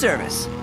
service.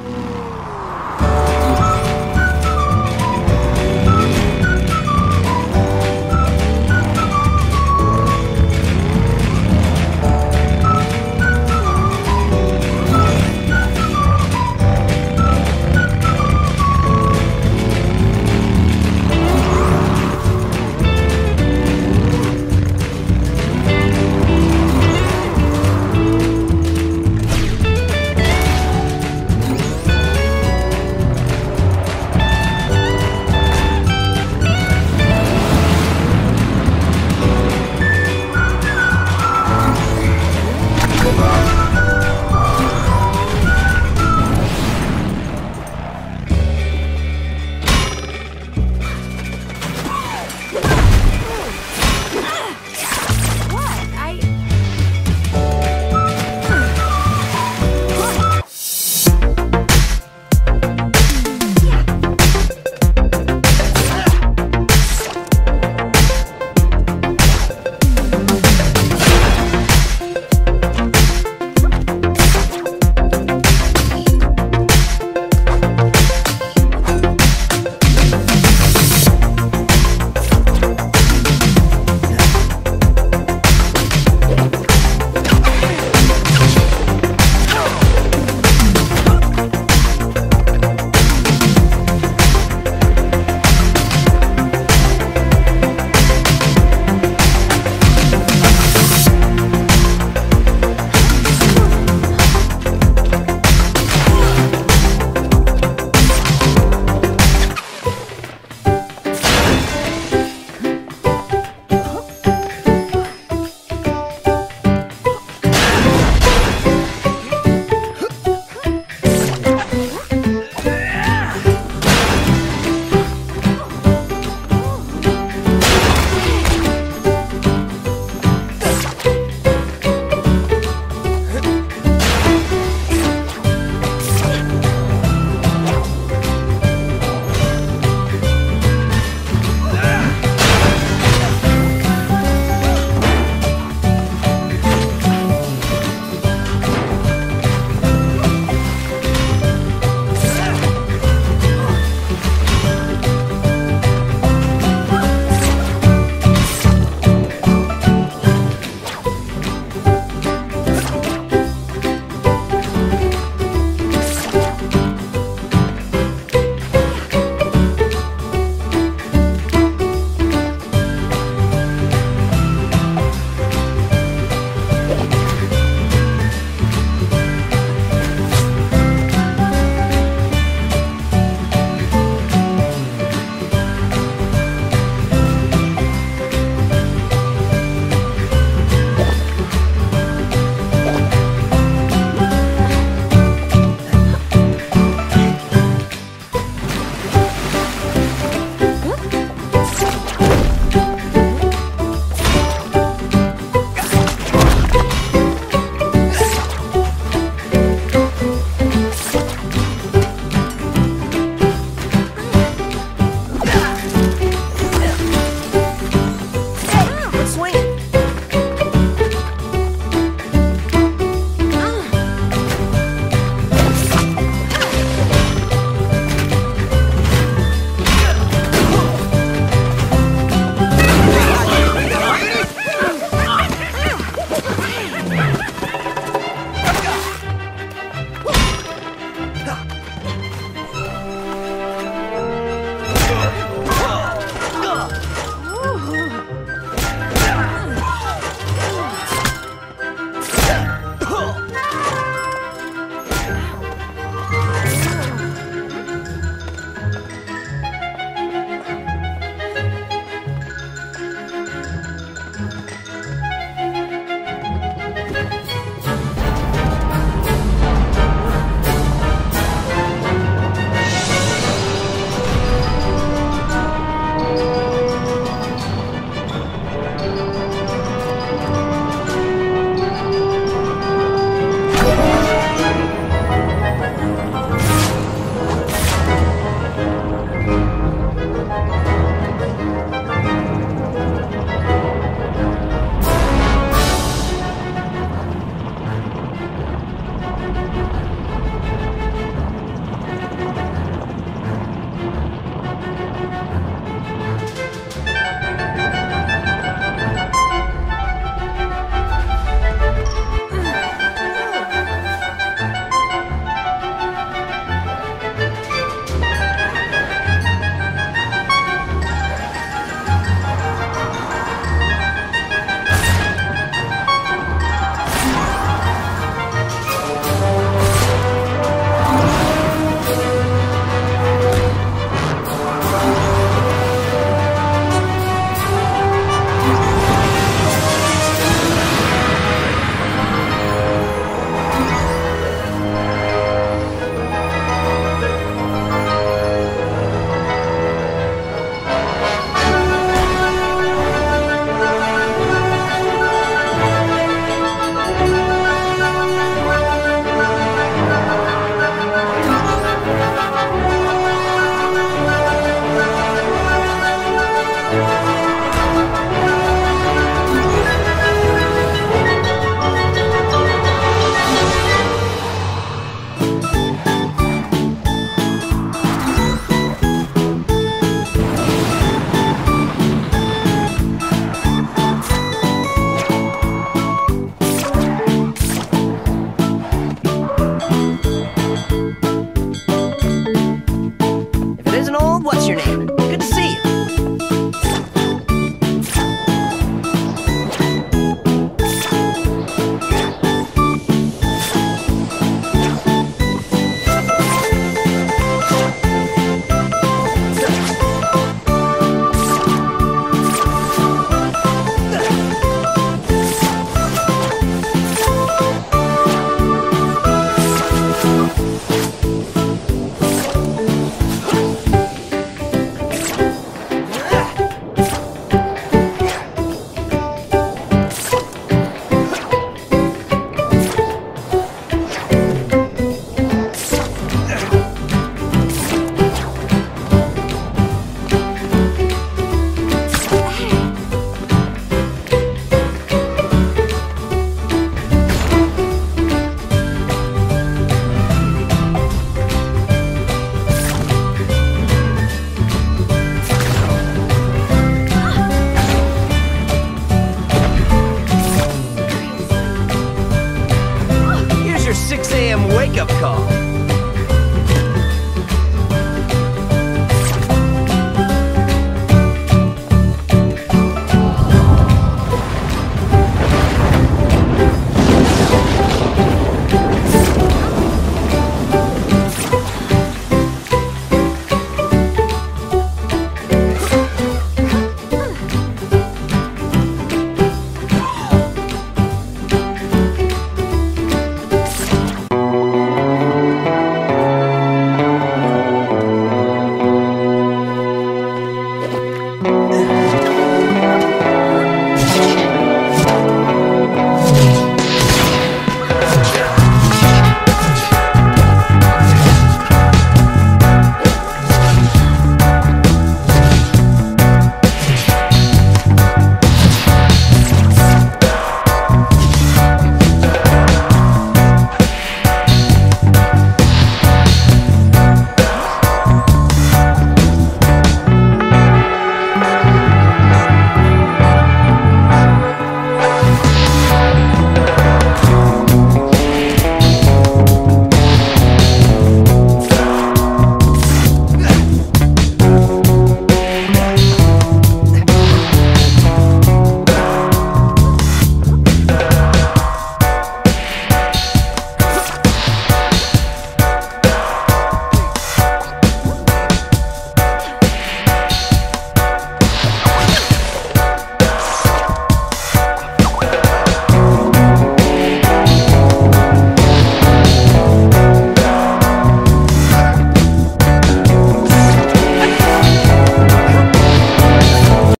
wake-up call.